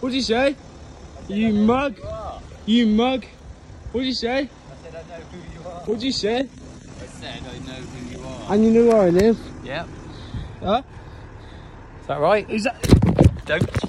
What'd you say? You mug. You mug. What'd you say? I said I know who you are. What'd you say? I said I know who you are. And you know where I live. Yep. Huh? Is that right? Is that? Don't